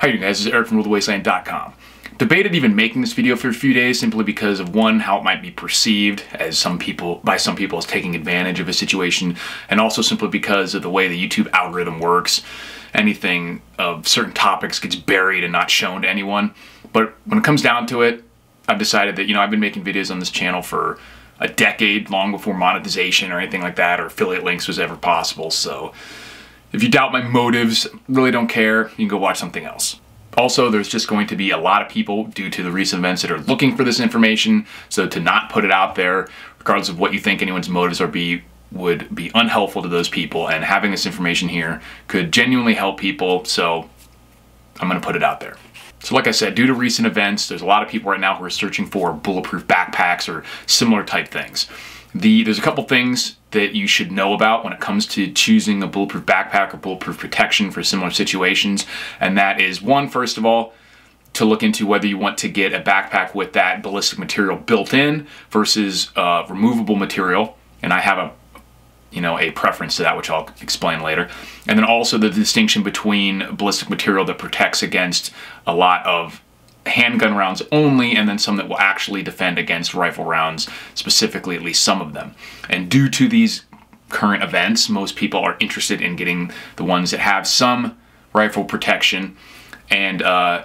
How you guys? This is Eric from RuleTheWasteland.com. Debated even making this video for a few days simply because of one, how it might be perceived as some people, by some people as taking advantage of a situation, and also simply because of the way the YouTube algorithm works. Anything of certain topics gets buried and not shown to anyone. But when it comes down to it, I've decided that, you know, I've been making videos on this channel for a decade, long before monetization or anything like that, or affiliate links was ever possible, so if you doubt my motives, really don't care, you can go watch something else. Also, there's just going to be a lot of people due to the recent events that are looking for this information, so to not put it out there, regardless of what you think anyone's motives are be, would be unhelpful to those people, and having this information here could genuinely help people, so I'm gonna put it out there. So like I said, due to recent events, there's a lot of people right now who are searching for bulletproof backpacks or similar type things. The, there's a couple things that you should know about when it comes to choosing a bulletproof backpack or bulletproof protection for similar situations. And that is one, first of all, to look into whether you want to get a backpack with that ballistic material built in versus uh, removable material. And I have a you know, a preference to that, which I'll explain later. And then also the distinction between ballistic material that protects against a lot of handgun rounds only, and then some that will actually defend against rifle rounds, specifically at least some of them. And due to these current events, most people are interested in getting the ones that have some rifle protection, and uh,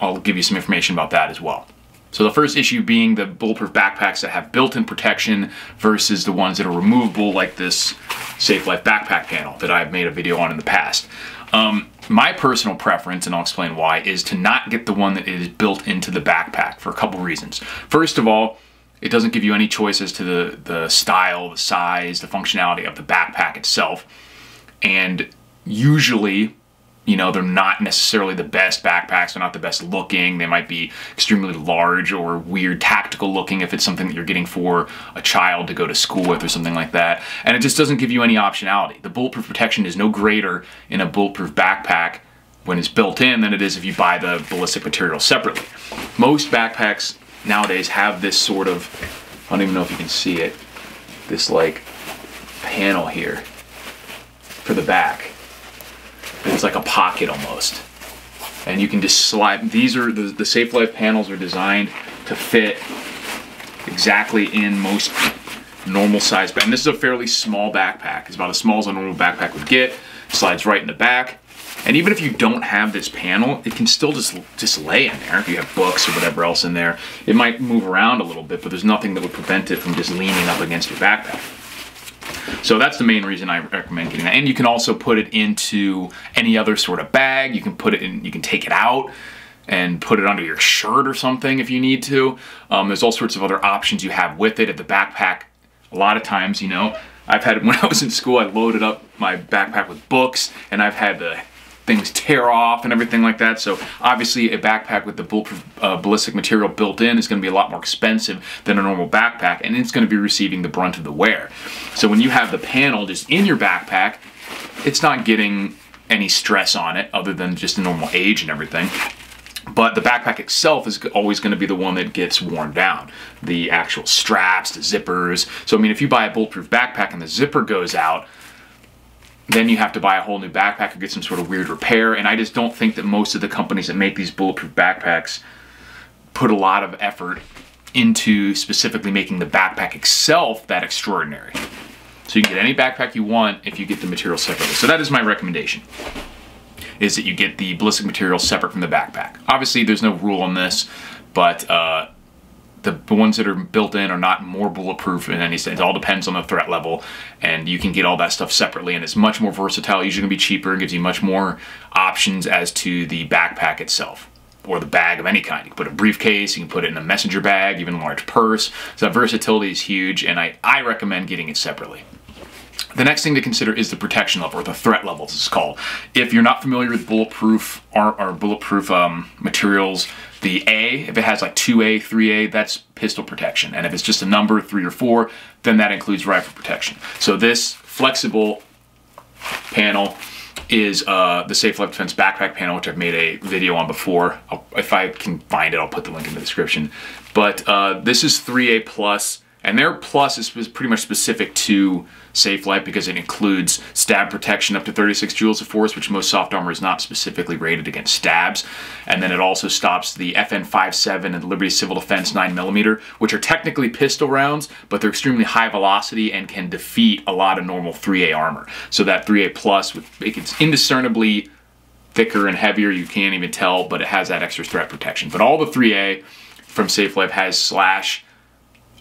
I'll give you some information about that as well. So the first issue being the bulletproof backpacks that have built-in protection versus the ones that are removable like this Safe Life backpack panel that I've made a video on in the past. Um, my personal preference, and I'll explain why, is to not get the one that is built into the backpack for a couple reasons. First of all, it doesn't give you any choices to the, the style, the size, the functionality of the backpack itself. And usually you know, they're not necessarily the best backpacks. They're not the best looking. They might be extremely large or weird tactical looking if it's something that you're getting for a child to go to school with or something like that. And it just doesn't give you any optionality. The bulletproof protection is no greater in a bulletproof backpack when it's built in than it is if you buy the ballistic material separately. Most backpacks nowadays have this sort of, I don't even know if you can see it, this like panel here for the back it's like a pocket almost. And you can just slide, these are, the, the Safe Life panels are designed to fit exactly in most normal size And this is a fairly small backpack. It's about as small as a normal backpack would get. Slides right in the back. And even if you don't have this panel, it can still just, just lay in there. If you have books or whatever else in there, it might move around a little bit, but there's nothing that would prevent it from just leaning up against your backpack. So that's the main reason I recommend getting that. And you can also put it into any other sort of bag. You can put it in, you can take it out and put it under your shirt or something if you need to. Um, there's all sorts of other options you have with it. At the backpack, a lot of times, you know, I've had, when I was in school, I loaded up my backpack with books and I've had the things tear off and everything like that. So obviously a backpack with the bulletproof uh, ballistic material built in is going to be a lot more expensive than a normal backpack and it's going to be receiving the brunt of the wear. So when you have the panel just in your backpack, it's not getting any stress on it other than just the normal age and everything. But the backpack itself is always going to be the one that gets worn down. The actual straps, the zippers. So I mean, if you buy a bulletproof backpack and the zipper goes out, then you have to buy a whole new backpack or get some sort of weird repair. And I just don't think that most of the companies that make these bulletproof backpacks put a lot of effort into specifically making the backpack itself that extraordinary. So you can get any backpack you want if you get the material separately. So that is my recommendation, is that you get the ballistic material separate from the backpack. Obviously, there's no rule on this, but uh, the ones that are built in are not more bulletproof in any sense. It all depends on the threat level, and you can get all that stuff separately, and it's much more versatile, usually gonna be cheaper, and gives you much more options as to the backpack itself or the bag of any kind. You can put a briefcase, you can put it in a messenger bag, even a large purse. So that versatility is huge, and I, I recommend getting it separately. The next thing to consider is the protection level, or the threat levels it's called. If you're not familiar with bulletproof or, or bulletproof um, materials, the A, if it has like 2A, 3A, that's pistol protection. And if it's just a number, 3 or 4, then that includes rifle protection. So this flexible panel is uh, the Safe Life Defense backpack panel, which I've made a video on before. I'll, if I can find it, I'll put the link in the description. But uh, this is 3A plus And their plus is pretty much specific to Safelife because it includes stab protection up to 36 joules of force, which most soft armor is not specifically rated against stabs. And then it also stops the FN57 and the Liberty Civil Defense 9mm, which are technically pistol rounds, but they're extremely high velocity and can defeat a lot of normal 3A armor. So that 3A plus, it's indiscernibly thicker and heavier, you can't even tell, but it has that extra threat protection. But all the 3A from Safelife has slash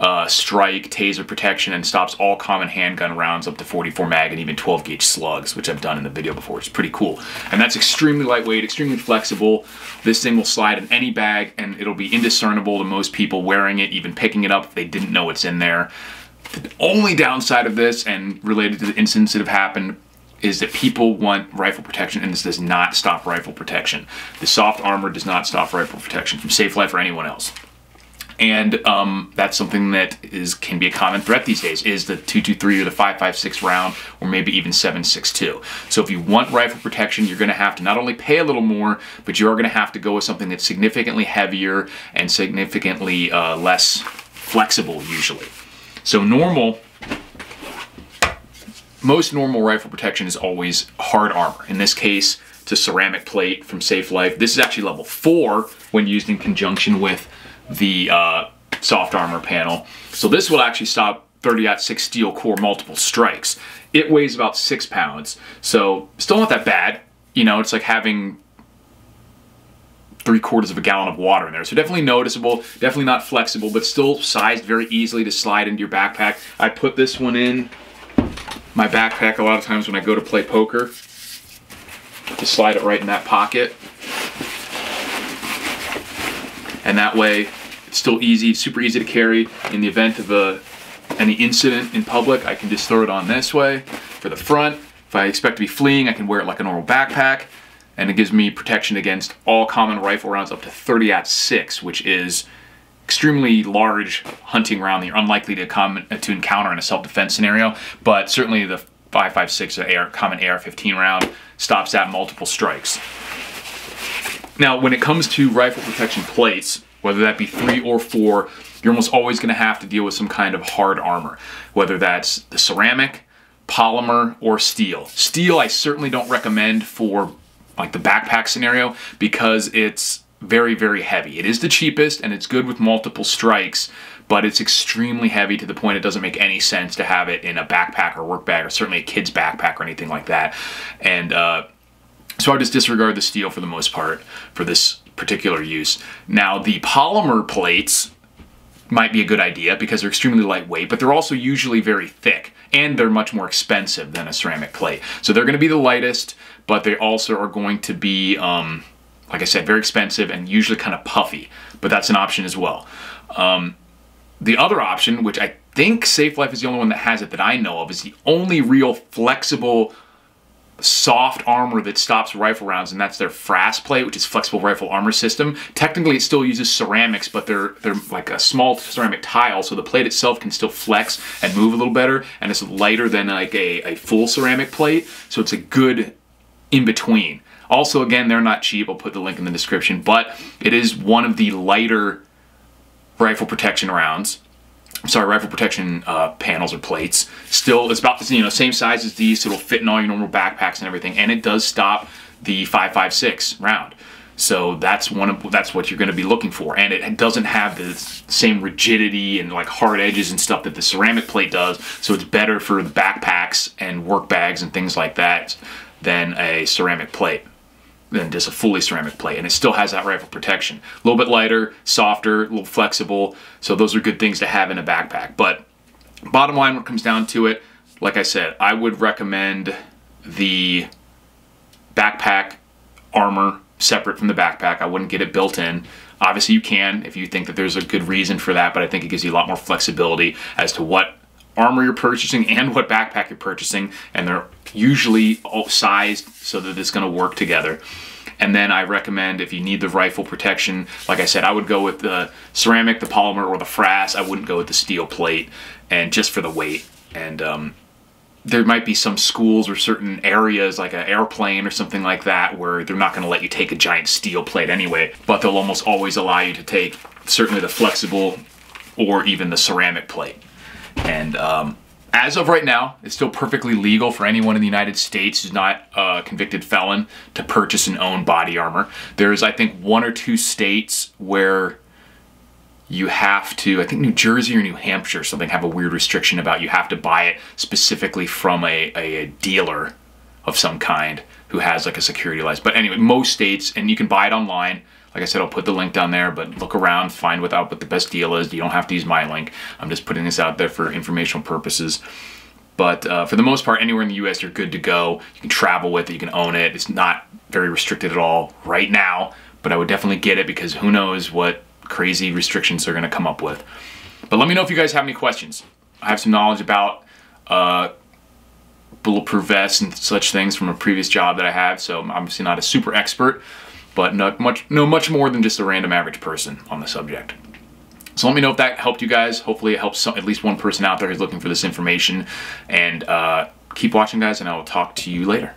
uh, strike, taser protection, and stops all common handgun rounds up to 44 mag and even 12 gauge slugs, which I've done in the video before. It's pretty cool. And that's extremely lightweight, extremely flexible. This thing will slide in any bag and it'll be indiscernible to most people wearing it, even picking it up if they didn't know it's in there. The only downside of this, and related to the incidents that have happened, is that people want rifle protection and this does not stop rifle protection. The soft armor does not stop rifle protection from Safe Life or anyone else and um, that's something that is can be a common threat these days is the 223 or the 556 round or maybe even 762 so if you want rifle protection you're going to have to not only pay a little more but you're going to have to go with something that's significantly heavier and significantly uh, less flexible usually. So normal most normal rifle protection is always hard armor. In this case it's a ceramic plate from Safe Life. This is actually level 4 when used in conjunction with the uh, soft armor panel. So this will actually stop 30-06 steel core multiple strikes. It weighs about six pounds, so still not that bad. You know, it's like having three quarters of a gallon of water in there. So definitely noticeable, definitely not flexible, but still sized very easily to slide into your backpack. I put this one in my backpack a lot of times when I go to play poker. Just slide it right in that pocket and that way it's still easy, super easy to carry. In the event of a any incident in public, I can just throw it on this way for the front. If I expect to be fleeing, I can wear it like a normal backpack, and it gives me protection against all common rifle rounds up to 30 at 6, which is extremely large hunting round that you're unlikely to come to encounter in a self-defense scenario, but certainly the 5.56 AR, common AR-15 round stops at multiple strikes. Now, when it comes to rifle protection plates, whether that be three or four, you're almost always going to have to deal with some kind of hard armor, whether that's the ceramic, polymer, or steel. Steel I certainly don't recommend for like the backpack scenario because it's very, very heavy. It is the cheapest and it's good with multiple strikes, but it's extremely heavy to the point it doesn't make any sense to have it in a backpack or work bag or certainly a kid's backpack or anything like that. And uh, so I just disregard the steel for the most part for this particular use. Now the polymer plates might be a good idea because they're extremely lightweight, but they're also usually very thick and they're much more expensive than a ceramic plate. So they're gonna be the lightest, but they also are going to be, um, like I said, very expensive and usually kind of puffy, but that's an option as well. Um, the other option, which I think Safelife is the only one that has it that I know of, is the only real flexible soft armor that stops rifle rounds, and that's their FRAS plate, which is flexible rifle armor system. Technically, it still uses ceramics, but they're they're like a small ceramic tile, so the plate itself can still flex and move a little better, and it's lighter than like a, a full ceramic plate, so it's a good in between. Also, again, they're not cheap. I'll put the link in the description, but it is one of the lighter rifle protection rounds sorry, rifle protection uh, panels or plates. Still, it's about the you know same size as these, so it'll fit in all your normal backpacks and everything, and it does stop the 5.56 round. So that's one of that's what you're going to be looking for, and it doesn't have the same rigidity and like hard edges and stuff that the ceramic plate does. So it's better for backpacks and work bags and things like that than a ceramic plate than just a fully ceramic plate and it still has that rifle protection. A little bit lighter, softer, a little flexible, so those are good things to have in a backpack. But bottom line when it comes down to it, like I said, I would recommend the backpack armor separate from the backpack. I wouldn't get it built in. Obviously you can if you think that there's a good reason for that, but I think it gives you a lot more flexibility as to what armor you're purchasing and what backpack you're purchasing and they're usually all sized so that it's going to work together. And then I recommend if you need the rifle protection like I said I would go with the ceramic the polymer or the FRAS. I wouldn't go with the steel plate and just for the weight. And um, there might be some schools or certain areas like an airplane or something like that where they're not going to let you take a giant steel plate anyway but they'll almost always allow you to take certainly the flexible or even the ceramic plate And um, as of right now, it's still perfectly legal for anyone in the United States who's not a convicted felon to purchase and own body armor. There's, I think, one or two states where you have to, I think New Jersey or New Hampshire or something have a weird restriction about you have to buy it specifically from a, a, a dealer of some kind who has like a security license. But anyway, most states, and you can buy it online. Like I said, I'll put the link down there, but look around, find what, what the best deal is. You don't have to use my link. I'm just putting this out there for informational purposes. But uh, for the most part, anywhere in the US, you're good to go. You can travel with it, you can own it. It's not very restricted at all right now, but I would definitely get it because who knows what crazy restrictions they're going to come up with. But let me know if you guys have any questions. I have some knowledge about uh, bulletproof vests and such things from a previous job that I have, so I'm obviously not a super expert, but not much, know much more than just a random average person on the subject. So let me know if that helped you guys. Hopefully it helps some, at least one person out there who's looking for this information. And uh, keep watching, guys, and I will talk to you later.